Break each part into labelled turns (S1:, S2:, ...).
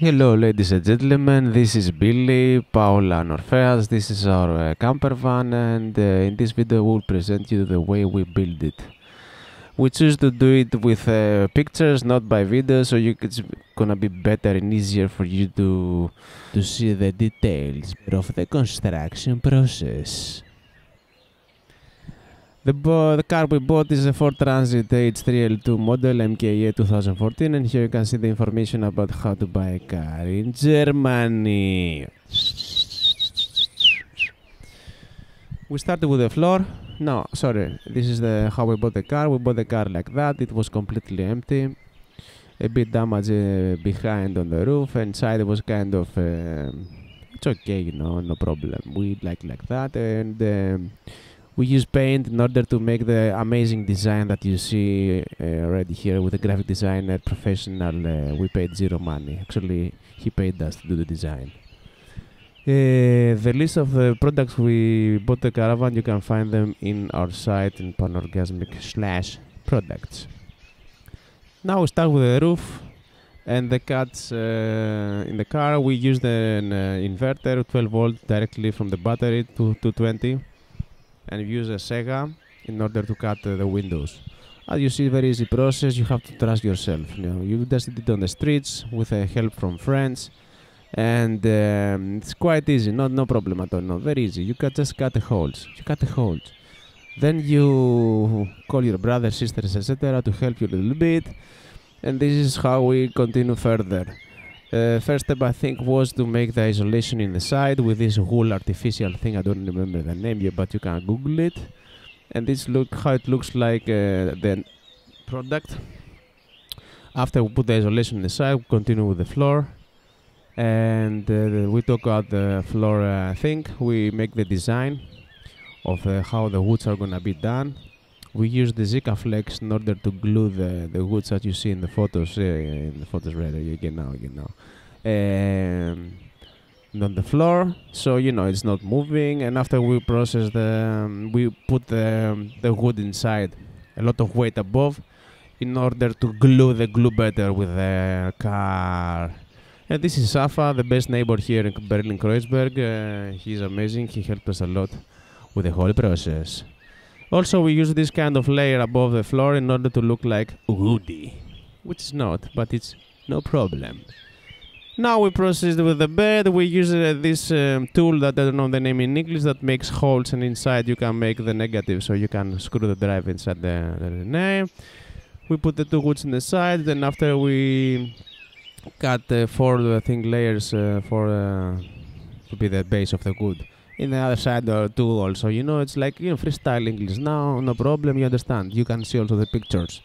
S1: Hello, ladies and gentlemen. This is Billy, Paula, and. This is our uh, camper van, and uh, in this video, we'll present you the way we build it. We choose to do it with uh, pictures, not by video, so you, it's gonna be better and easier for you to to see the details of the construction process. The, the car we bought is a Ford Transit H3L2 model MK8 2014 and here you can see the information about how to buy a car in Germany. We started with the floor. No, sorry. This is the how we bought the car. We bought the car like that. It was completely empty. A bit damage uh, behind on the roof. Inside it was kind of um it's okay, you know, no problem. We like like that and um, we use paint in order to make the amazing design that you see uh, already here with the graphic designer professional uh, we paid zero money. Actually he paid us to do the design. Uh, the list of the products we bought the caravan you can find them in our site in panorgasmic slash products. Now we start with the roof and the cuts uh, in the car. We used an uh, inverter 12 volt directly from the battery to 220 and use a Sega in order to cut uh, the windows. As you see, very easy process. You have to trust yourself. You know, you just did it on the streets with uh, help from friends, and um, it's quite easy. Not no problem at all. No, very easy. You can just cut the holes. You cut the holes. Then you call your brothers, sisters, etc. to help you a little bit, and this is how we continue further. Uh, first step I think was to make the isolation in the side with this whole artificial thing. I don't remember the name yet, but you can Google it. And this look how it looks like uh, the product. After we put the isolation in the side, we continue with the floor. And uh, we talk about the floor uh, thing. We make the design of uh, how the woods are gonna be done. We use the Sikaflex in order to glue the, the woods that you see in the photos. Uh, in the photos, right? Again now, you know. Um, on the floor, so you know it's not moving. And after we process the, um, we put the um, the wood inside, a lot of weight above, in order to glue the glue better with the car. And this is Safa, the best neighbor here in Berlin Kreuzberg. Uh, he's amazing. He helped us a lot with the whole process. Also, we use this kind of layer above the floor in order to look like woody, which is not, but it's no problem. Now we proceed with the bed. We use uh, this um, tool that I don't know the name in English that makes holes, and inside you can make the negative, so you can screw the drive inside the, the name. We put the two woods in the side, then after we cut uh, four I think layers uh, for uh, to be the base of the wood. In the other side are two also. You know, it's like you know freestyle English. Now, no problem. You understand. You can see also the pictures.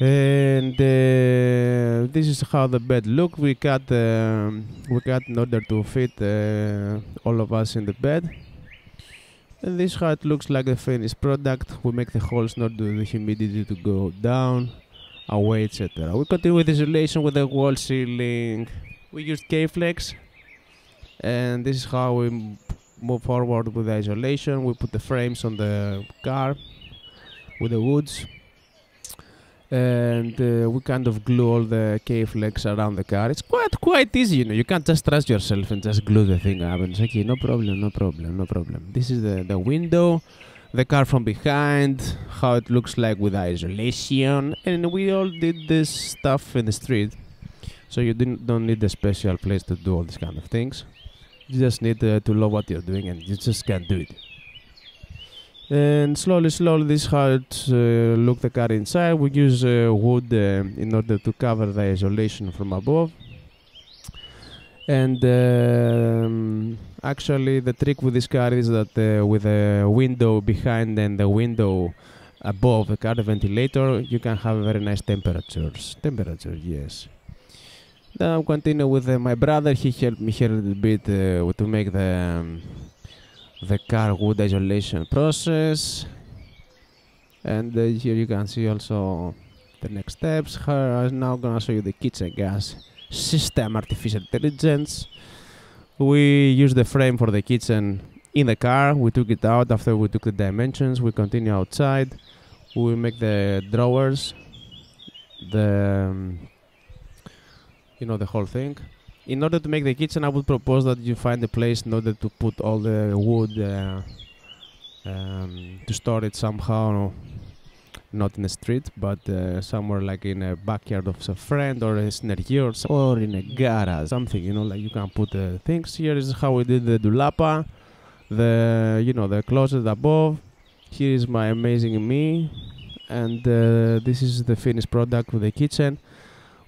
S1: And uh, this is how the bed look. We cut um, we cut in order to fit uh, all of us in the bed. And this how it looks like the finished product. We make the holes not do the humidity to go down, away, etc. We continue with isolation with the wall ceiling. We used K-Flex, and this is how we move forward with the isolation. We put the frames on the car with the woods, and uh, we kind of glue all the K-Flex around the car. It's quite quite easy, you know. You can't just trust yourself and just glue the thing up. And it's okay, no problem, no problem, no problem. This is the the window, the car from behind, how it looks like with isolation, and we all did this stuff in the street. So you didn't, don't need a special place to do all these kind of things. You just need uh, to know what you're doing, and you just can't do it. And slowly, slowly, this is uh, look the car inside. We use uh, wood uh, in order to cover the isolation from above. And um, actually, the trick with this car is that uh, with a window behind and the window above the car, the ventilator, you can have very nice temperatures. Temperature, yes. I'll continue with uh, my brother. He helped me here a little bit uh, to make the um, the car wood isolation process. And uh, here you can see also the next steps. Here I'm now gonna show you the kitchen gas system artificial intelligence. We use the frame for the kitchen in the car. We took it out after we took the dimensions. We continue outside. We make the drawers, the um, you know, the whole thing. In order to make the kitchen, I would propose that you find a place in order to put all the wood uh, um, to store it somehow, not in the street, but uh, somewhere like in a backyard of a friend or a scenario or, or in a garage, something, you know, like you can put uh, things. Here is how we did the dulapa, the, you know, the closet above. Here is my amazing me, and uh, this is the finished product of the kitchen.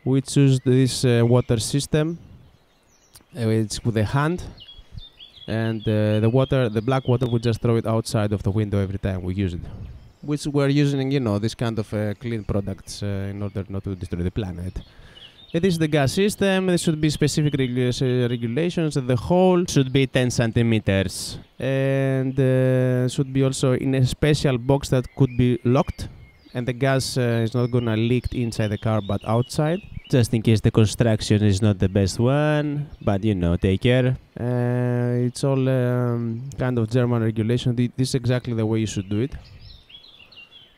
S1: We choose this uh, water system. Uh, it's with the hand, and uh, the water, the black water, we just throw it outside of the window every time we use it. Which we're using, you know, this kind of uh, clean products uh, in order not to destroy the planet. It is the gas system. There should be specific regu- uh, regulations. The hole should be 10 centimeters and should be also in a special box that could be locked. And the gas uh, is not gonna leak inside the car, but outside, just in case the construction is not the best one. But you know, take care. Uh, it's all um, kind of German regulation. This is exactly the way you should do it.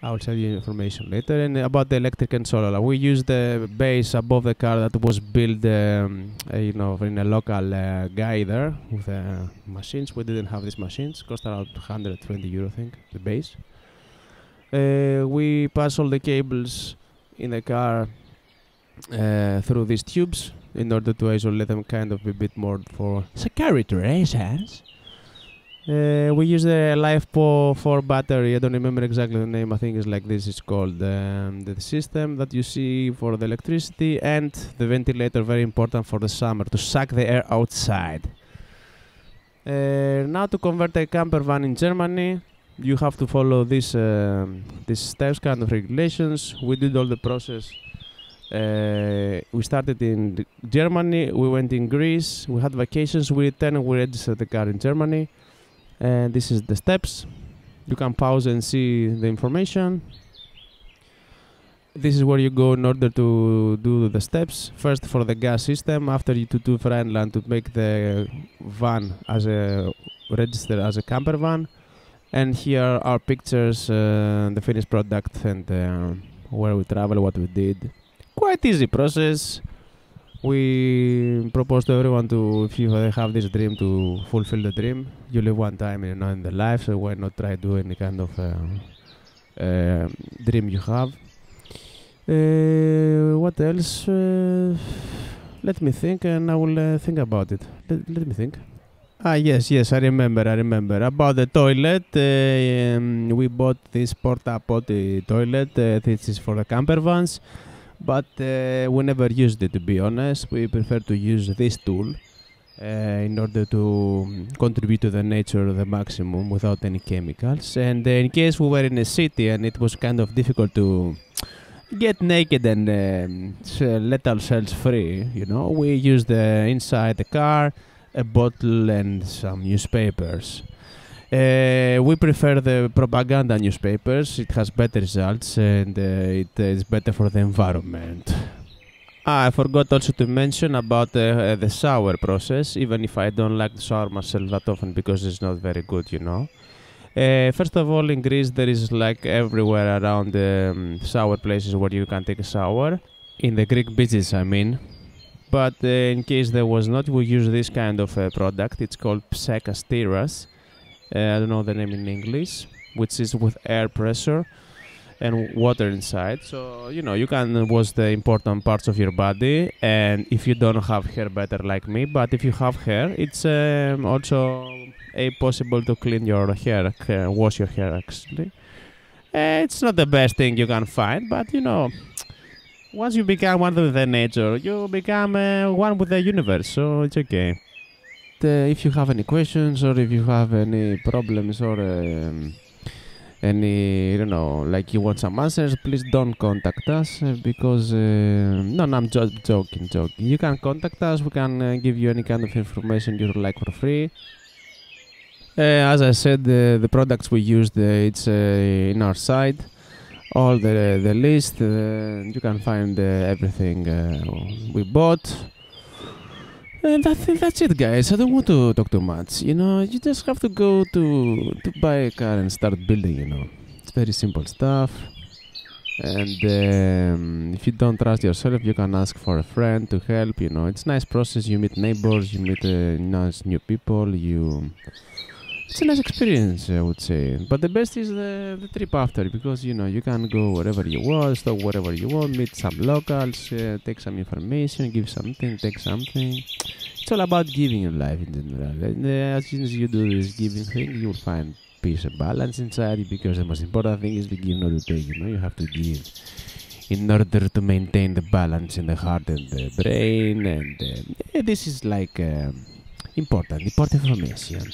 S1: I will tell you information later. And about the electric and solar, we use the base above the car that was built, um, uh, you know, in a local uh, guy there with uh, machines. We didn't have these machines. Cost around 120 euro, I think, the base. Uh, we pass all the cables in the car uh, through these tubes in order to isolate them kind of a bit more for security reasons. Uh, we use the LiFePo 4 battery. I don't remember exactly the name. I think it's like this. It's called um, the system that you see for the electricity and the ventilator. Very important for the summer to suck the air outside. Uh, now to convert a camper van in Germany, you have to follow this um, these steps, kind of regulations. We did all the process. Uh, we started in Germany. We went in Greece. We had vacations. We returned. We registered the car in Germany and this is the steps you can pause and see the information this is where you go in order to do the steps first for the gas system after you to do Friendland to make the van as a register as a camper van and here are pictures uh, the finished product and uh, where we travel what we did. Quite easy process. We propose to everyone to if you have this dream to fulfill the dream you live one time you know in the life so why not try do any kind of uh, uh, dream you have. Uh, what else? Uh, let me think and i will think about it. Let, let me think ah yes yes i remember i remember. About the toilet uh, um, we bought this porta potty toilet uh, this is for the camper vans but uh, we never used it to be honest. We prefer to use this tool uh, in order to um, contribute to the nature the maximum without any chemicals. And in case we were in a city and it was kind of difficult to get naked and um, let ourselves free you know we use the inside the car a bottle and some newspapers uh, we prefer the propaganda newspapers. It has better results and uh, it is better for the environment. Ah, I forgot also to mention about the, uh, the shower process, even if I don't like to shower myself that often because it's not very good, you know. Uh, first of all, in Greece, there is like everywhere around um, shower places where you can take a shower. In the Greek beaches, I mean. But uh, in case there was not, we use this kind of uh, product. It's called Psekastiras. Uh, I don't know the name in English, which is with air pressure and water inside. So you know you can wash the important parts of your body, and if you don't have hair, better like me. But if you have hair, it's um, also a possible to clean your hair, uh, wash your hair actually. Uh, it's not the best thing you can find, but you know, once you become one with the nature, you become uh, one with the universe. So it's okay uh, if you have any questions or if you have any problems or um, any, you know, like you want some answers, please don't contact us uh, because, uh, no, no, I'm just joking, joking. You can contact us, we can uh, give you any kind of information you like for free. Uh, as I said, the, products we used, uh, it's in our site. All the the list, uh, you can find uh, everything uh, we bought. And I think that's it, guys. I don't want to talk too much. You know, you just have to go to to buy a car and start building. You know, it's very simple stuff. And um, if you don't trust yourself, you can ask for a friend to help. You know, it's nice process. You meet neighbors, you meet uh, nice new people. You, it's a nice experience, I would say. But the best is the, the trip after because you know you can go wherever you want, stop wherever you want, meet some locals, uh, take some information, give something, take something. It's all about giving your life in general. And uh, as soon as you do this giving thing, you'll find peace and balance inside you because the most important thing is to give, not to take. You know, you have to give in order to maintain the balance in the heart and the brain. And uh, this is like um, important, important information.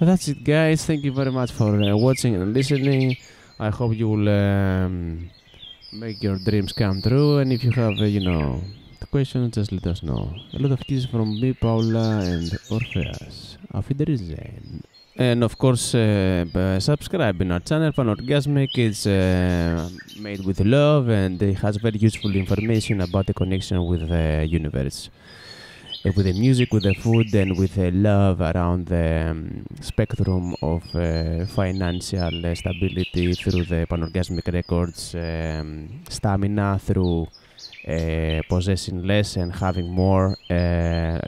S1: That's it, guys. Thank you very much for uh, watching and listening. I hope you will um, make your dreams come true. And if you have, uh, you know, questions, just let us know. A lot of kisses from me, Paula, and Orpheus. Auf Wiedersehen. And of course, uh, subscribe in our channel, Panorgasmic. It's uh, made with love and it has very useful information about the connection with the universe. Uh, with the music, with the food, and with the love around the um, spectrum of uh, financial stability through the Panorgasmic Records, um, stamina through uh, possessing less and having more uh,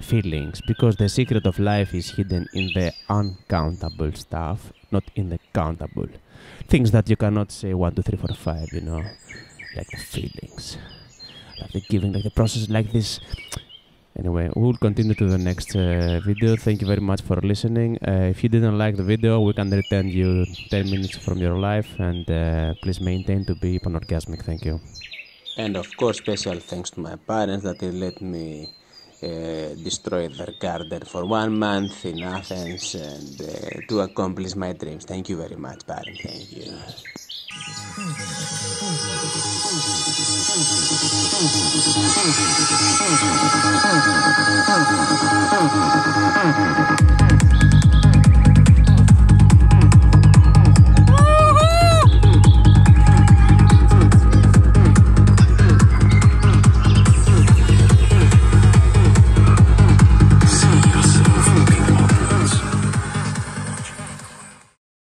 S1: feelings because the secret of life is hidden in the uncountable stuff, not in the countable things that you cannot say one, two, three, four, five. You know, like the feelings, like the giving, like the process, like this. Anyway, we'll continue to the next uh, video. Thank you very much for listening. Uh, if you didn't like the video, we can return you 10 minutes from your life and uh, please maintain to be panorgasmic. Thank you.
S2: And of course, special thanks to my parents that they let me uh, destroy their garden for one month in Athens and uh, to accomplish my dreams. Thank you very much, parents. Thank you.